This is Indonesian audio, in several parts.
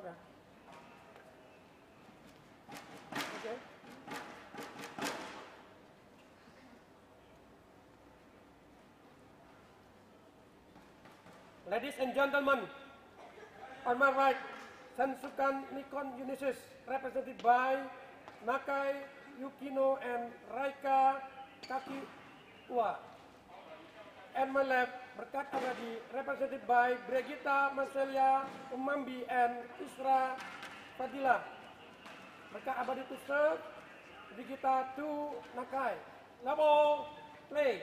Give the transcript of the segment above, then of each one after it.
Okay. Okay. Ladies and gentlemen, on my right, Sensukan Nikon Unisys, represented by Nakai Yukino and Raika Kakiwa. And my left, berkat Abadi, represented by Brigita Marcelia Umambi and Isra Fadila. Berkat Abadi to serve, Brigita to Nakai. Labo, play.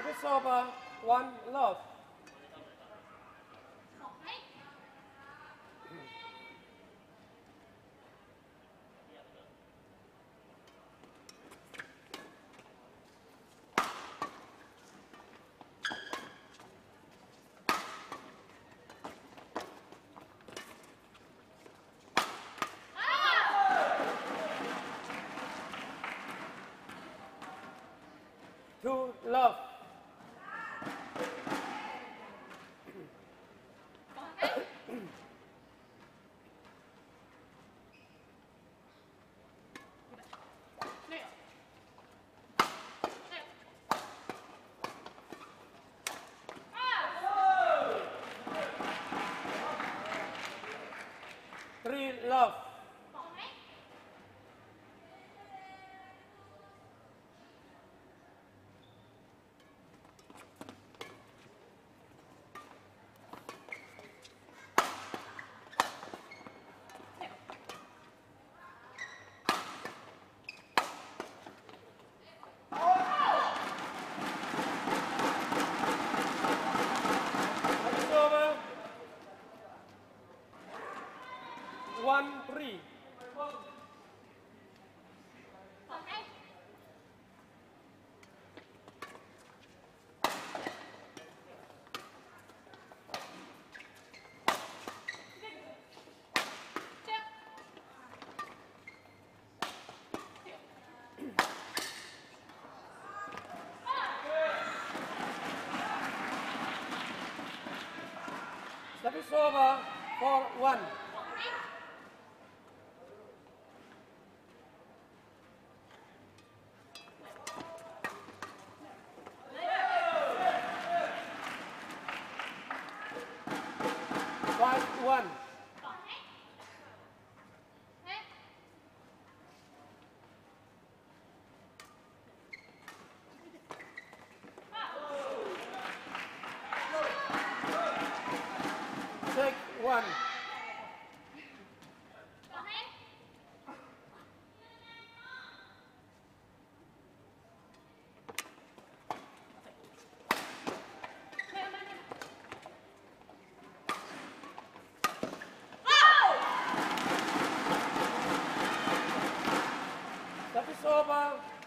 Kapusova, one love. Two love. That is over for one.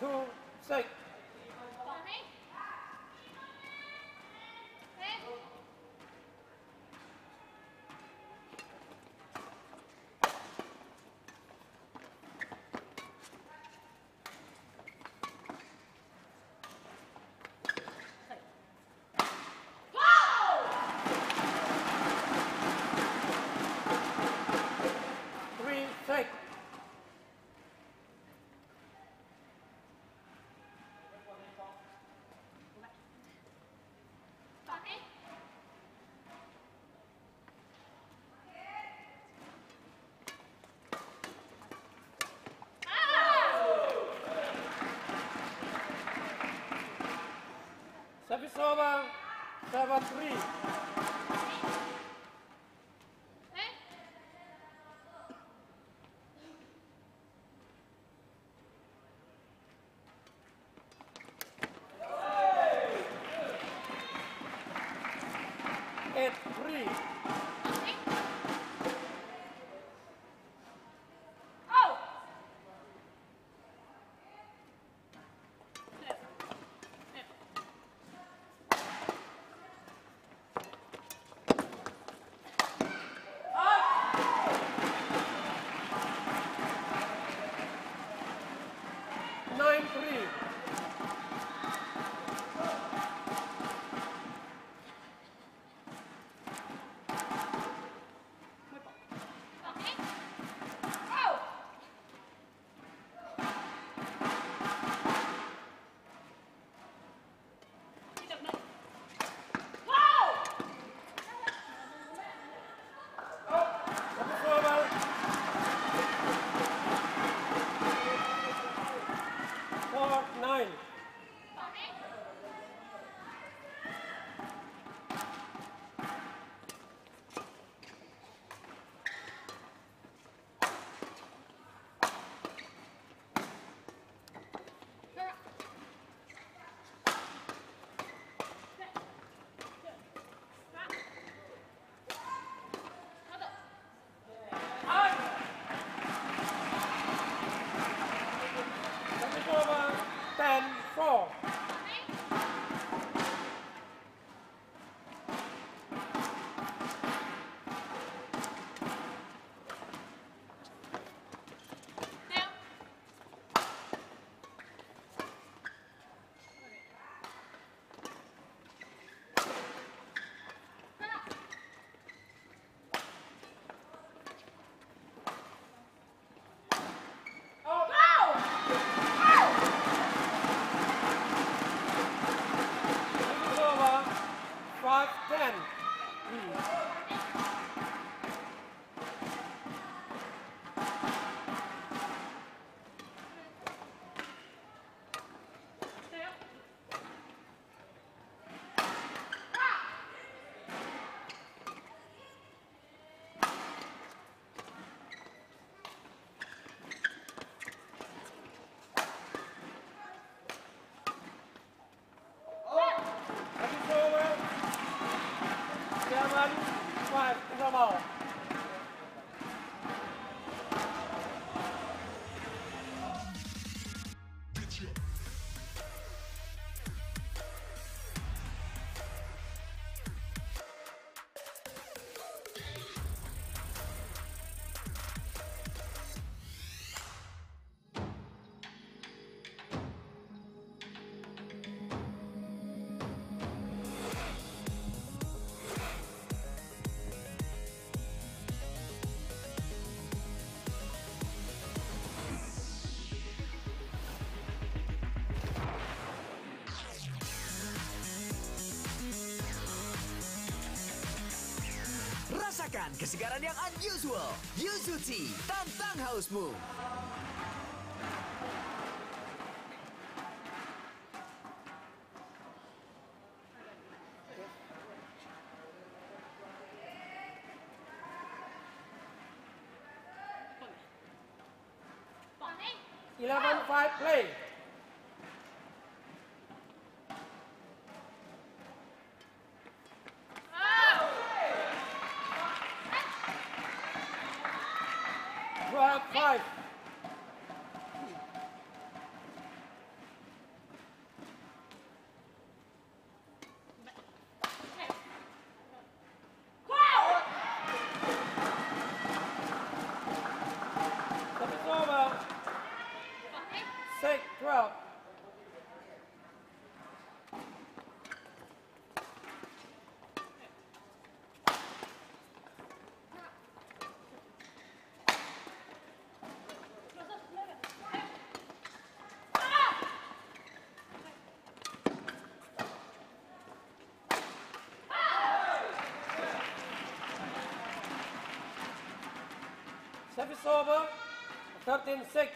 two, Tapi soba, sahabat free. Dapatkan kesegaran yang unusual. Yuzu Tea, tantang hausmu. Eleven, five, play. Nefis soğumu. Tertemiz sek.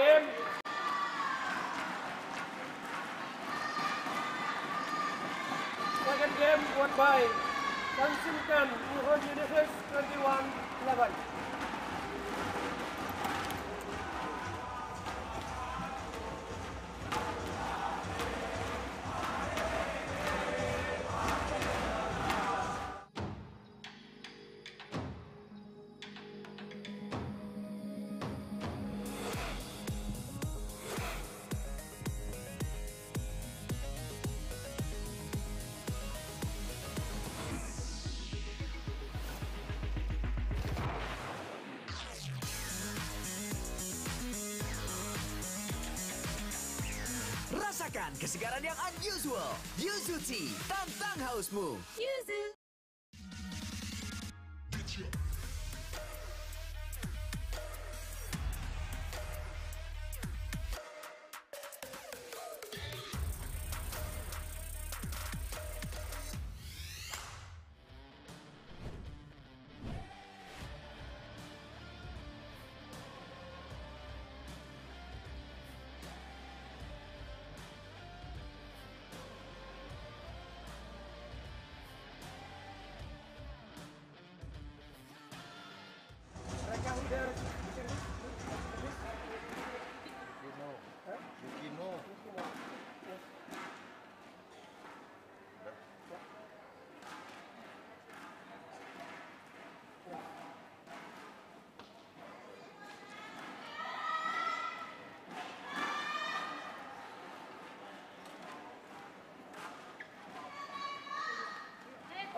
Kim. Second game one by Kensington, who hold 21 11. segaran yang unusual. Yuzu Tea, tantang hausmu.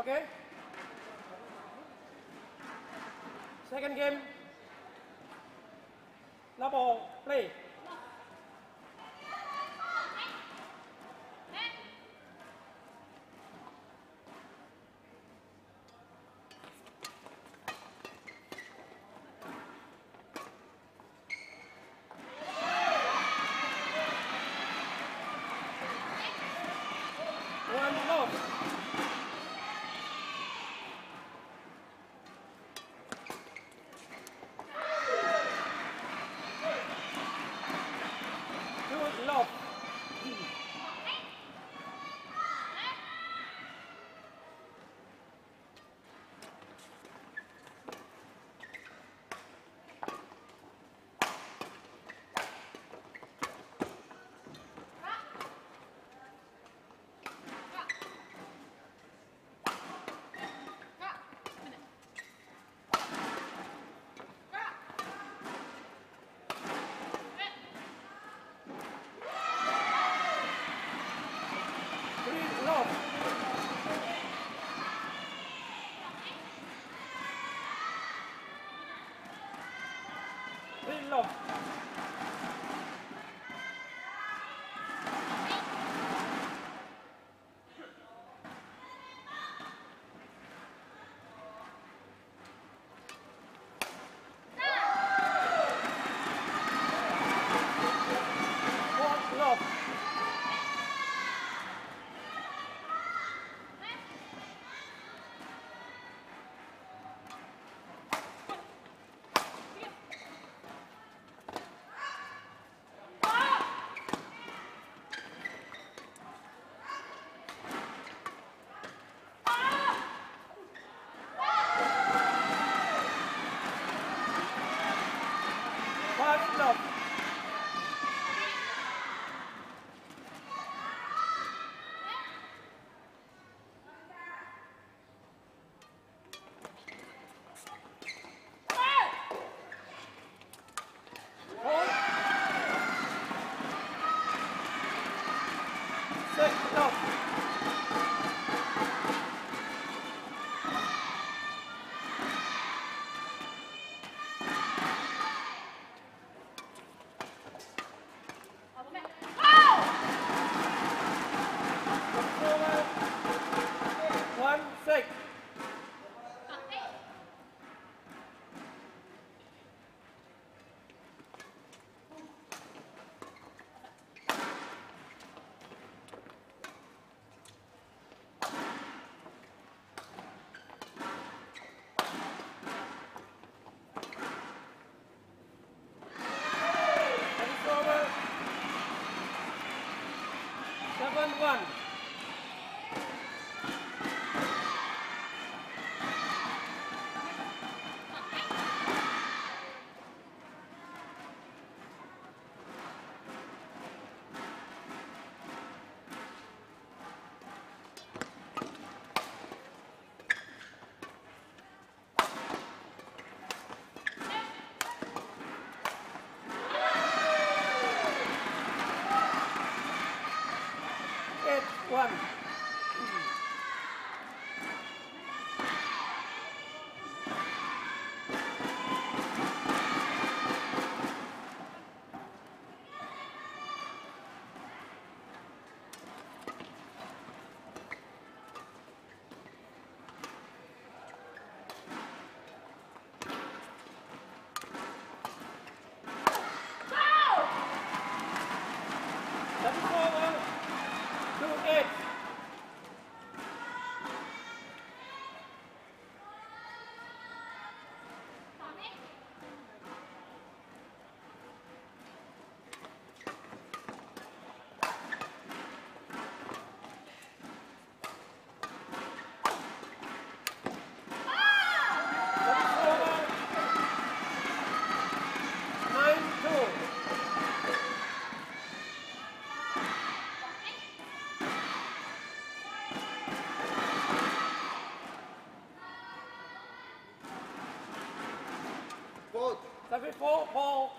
Okay? Second game, double play. love. Ficou bom.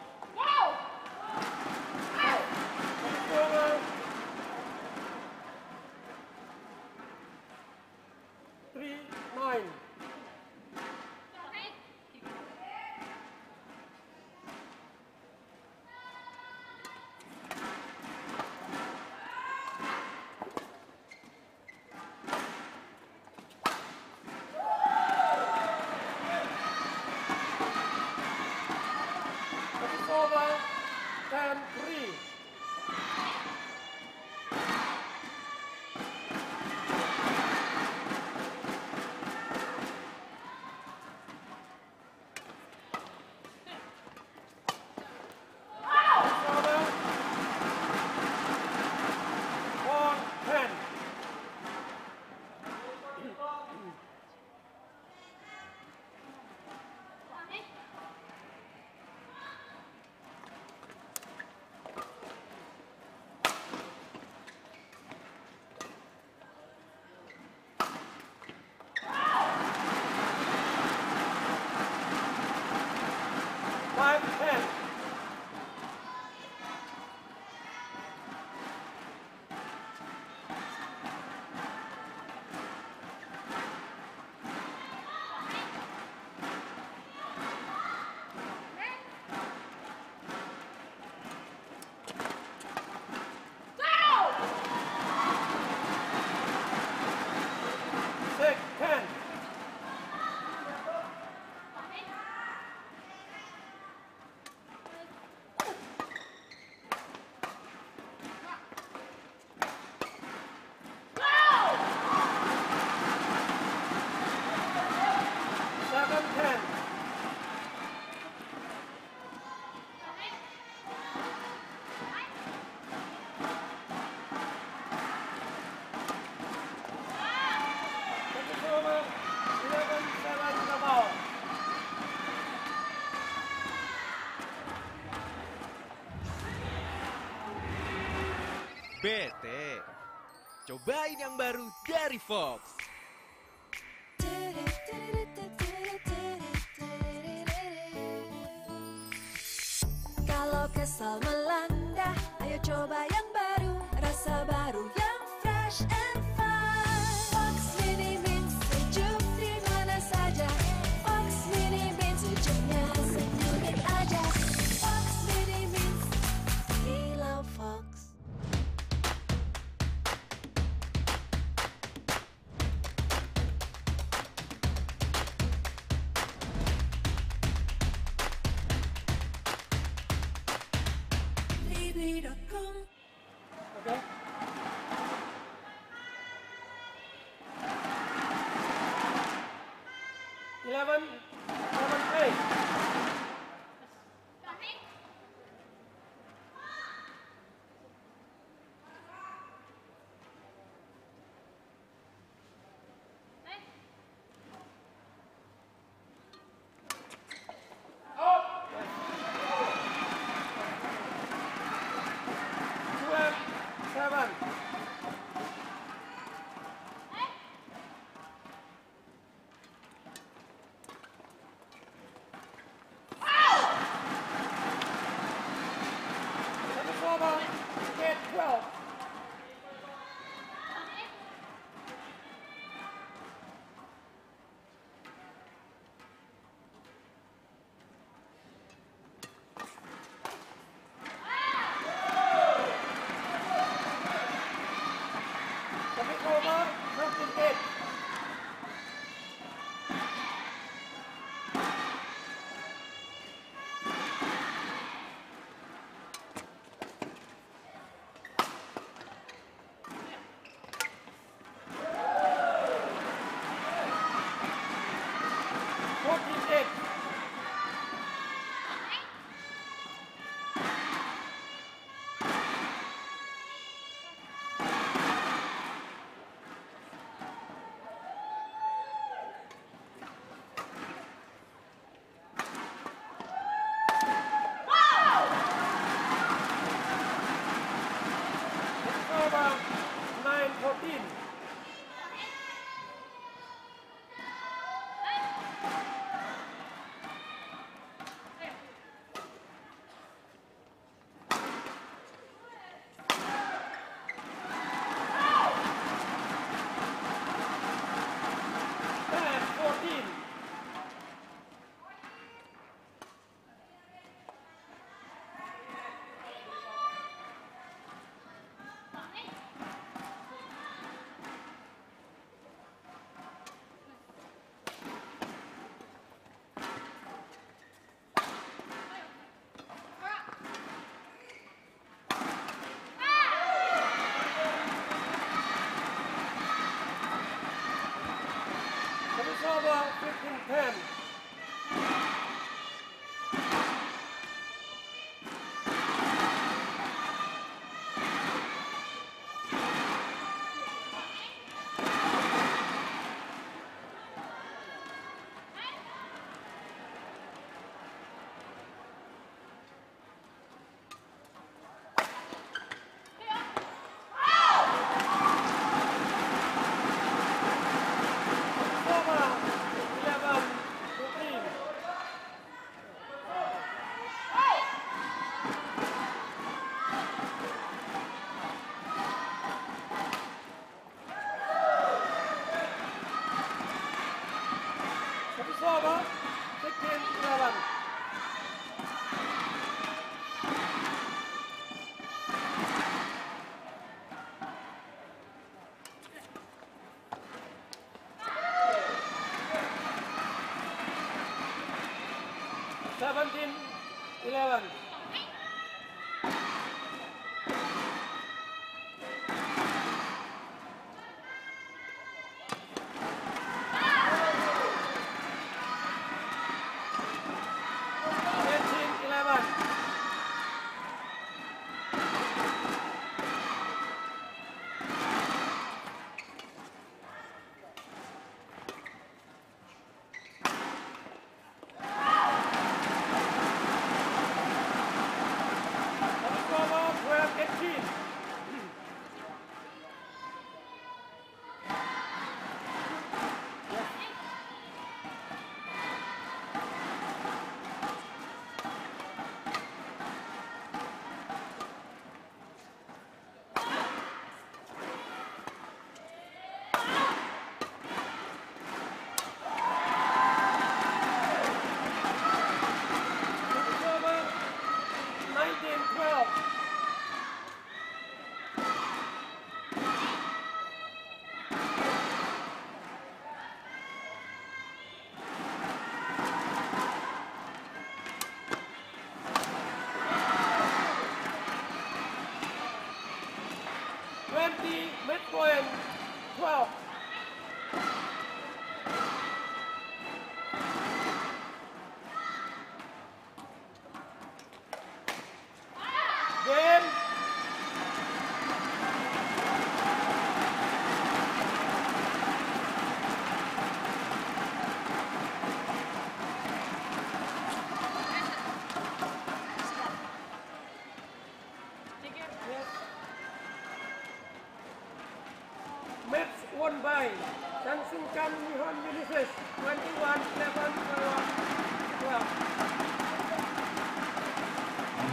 cobain yang baru dari Fox. Kalau kesal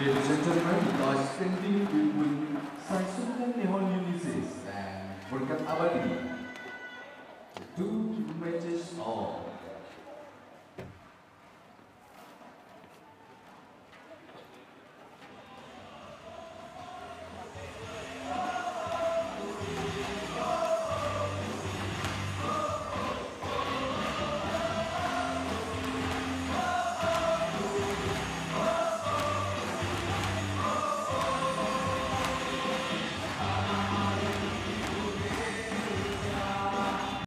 Ladies and gentlemen, Lodge Sandy, we will sang Sundan Nihon Ulysses and Berkat Abadi.